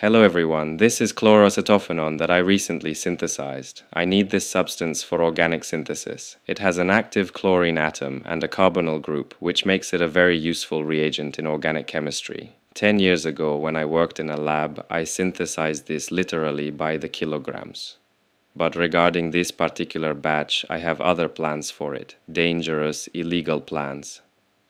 Hello everyone, this is chloroacetophenone that I recently synthesized. I need this substance for organic synthesis. It has an active chlorine atom and a carbonyl group, which makes it a very useful reagent in organic chemistry. Ten years ago, when I worked in a lab, I synthesized this literally by the kilograms. But regarding this particular batch, I have other plans for it, dangerous, illegal plans.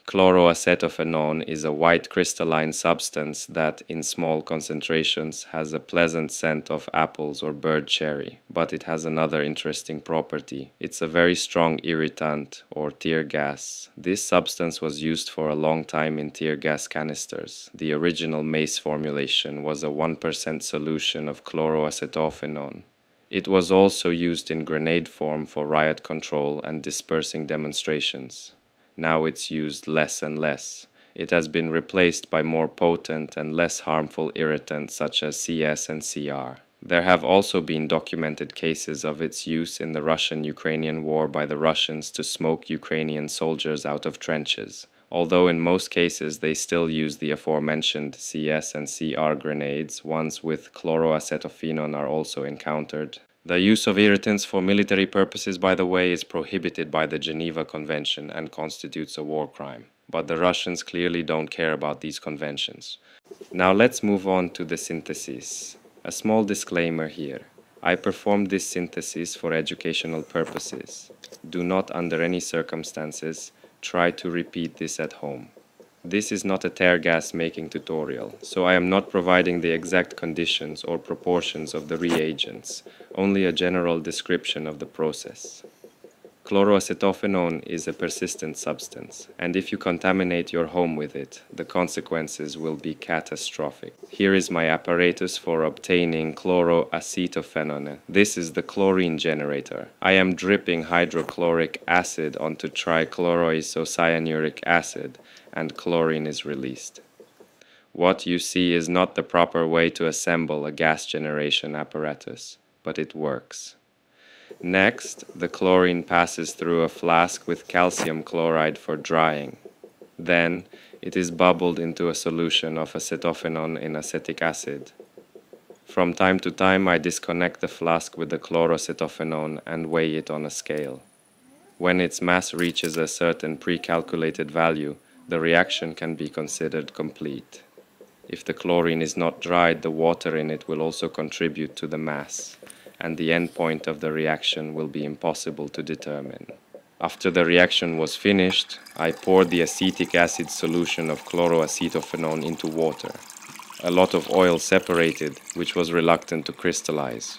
Chloroacetophenone is a white crystalline substance that, in small concentrations, has a pleasant scent of apples or bird cherry. But it has another interesting property. It's a very strong irritant or tear gas. This substance was used for a long time in tear gas canisters. The original mace formulation was a 1% solution of chloroacetophenone. It was also used in grenade form for riot control and dispersing demonstrations. Now it's used less and less. It has been replaced by more potent and less harmful irritants such as CS and CR. There have also been documented cases of its use in the Russian Ukrainian war by the Russians to smoke Ukrainian soldiers out of trenches. Although in most cases they still use the aforementioned CS and CR grenades, ones with chloroacetophenone are also encountered. The use of irritants for military purposes, by the way, is prohibited by the Geneva Convention and constitutes a war crime. But the Russians clearly don't care about these conventions. Now let's move on to the synthesis. A small disclaimer here. I performed this synthesis for educational purposes. Do not, under any circumstances, try to repeat this at home. This is not a tear gas making tutorial, so I am not providing the exact conditions or proportions of the reagents, only a general description of the process. Chloroacetophenone is a persistent substance, and if you contaminate your home with it, the consequences will be catastrophic. Here is my apparatus for obtaining chloroacetophenone. This is the chlorine generator. I am dripping hydrochloric acid onto trichloroisocyanuric acid, and chlorine is released. What you see is not the proper way to assemble a gas generation apparatus, but it works. Next, the chlorine passes through a flask with calcium chloride for drying. Then, it is bubbled into a solution of acetophenone in acetic acid. From time to time, I disconnect the flask with the chloroacetophenone and weigh it on a scale. When its mass reaches a certain pre-calculated value, the reaction can be considered complete. If the chlorine is not dried, the water in it will also contribute to the mass and the endpoint of the reaction will be impossible to determine. After the reaction was finished, I poured the acetic acid solution of chloroacetophenone into water. A lot of oil separated, which was reluctant to crystallize.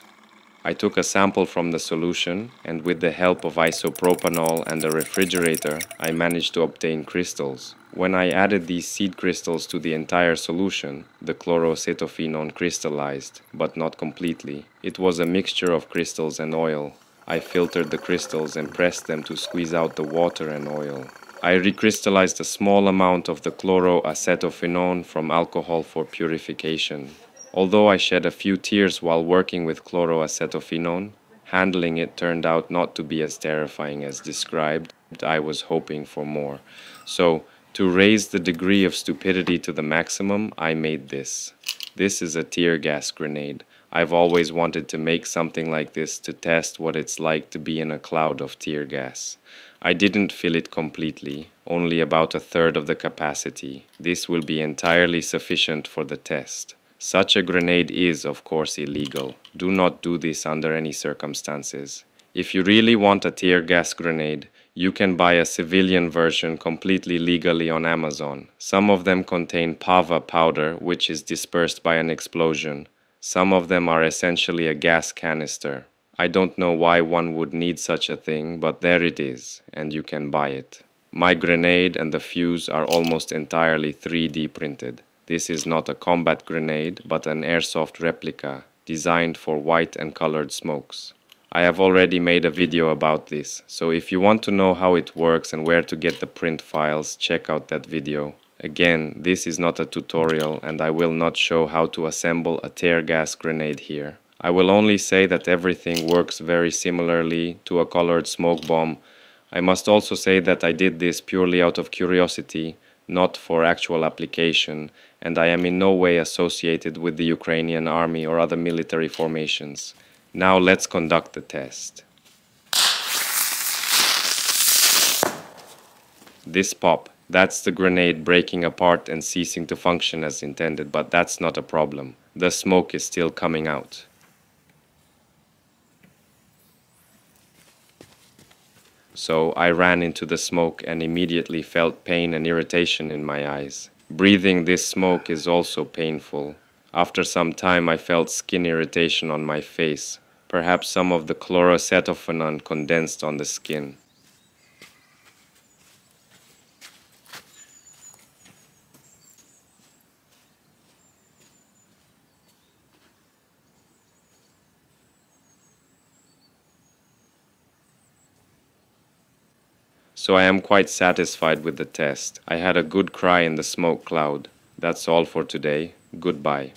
I took a sample from the solution, and with the help of isopropanol and a refrigerator, I managed to obtain crystals. When I added these seed crystals to the entire solution, the chloroacetophenone crystallized, but not completely. It was a mixture of crystals and oil. I filtered the crystals and pressed them to squeeze out the water and oil. I recrystallized a small amount of the chloroacetophenone from alcohol for purification. Although I shed a few tears while working with chloroacetophenone, handling it turned out not to be as terrifying as described. I was hoping for more. So, to raise the degree of stupidity to the maximum, I made this. This is a tear gas grenade. I've always wanted to make something like this to test what it's like to be in a cloud of tear gas. I didn't fill it completely, only about a third of the capacity. This will be entirely sufficient for the test. Such a grenade is, of course, illegal. Do not do this under any circumstances. If you really want a tear gas grenade, you can buy a civilian version completely legally on Amazon. Some of them contain pava powder, which is dispersed by an explosion. Some of them are essentially a gas canister. I don't know why one would need such a thing, but there it is, and you can buy it. My grenade and the fuse are almost entirely 3D printed. This is not a combat grenade, but an airsoft replica, designed for white and colored smokes. I have already made a video about this, so if you want to know how it works and where to get the print files, check out that video. Again, this is not a tutorial and I will not show how to assemble a tear gas grenade here. I will only say that everything works very similarly to a colored smoke bomb. I must also say that I did this purely out of curiosity, not for actual application, and I am in no way associated with the Ukrainian army or other military formations. Now let's conduct the test. This pop, that's the grenade breaking apart and ceasing to function as intended, but that's not a problem. The smoke is still coming out. So I ran into the smoke and immediately felt pain and irritation in my eyes. Breathing this smoke is also painful. After some time, I felt skin irritation on my face. Perhaps some of the chloroacetophenone condensed on the skin. So I am quite satisfied with the test. I had a good cry in the smoke cloud. That's all for today. Goodbye.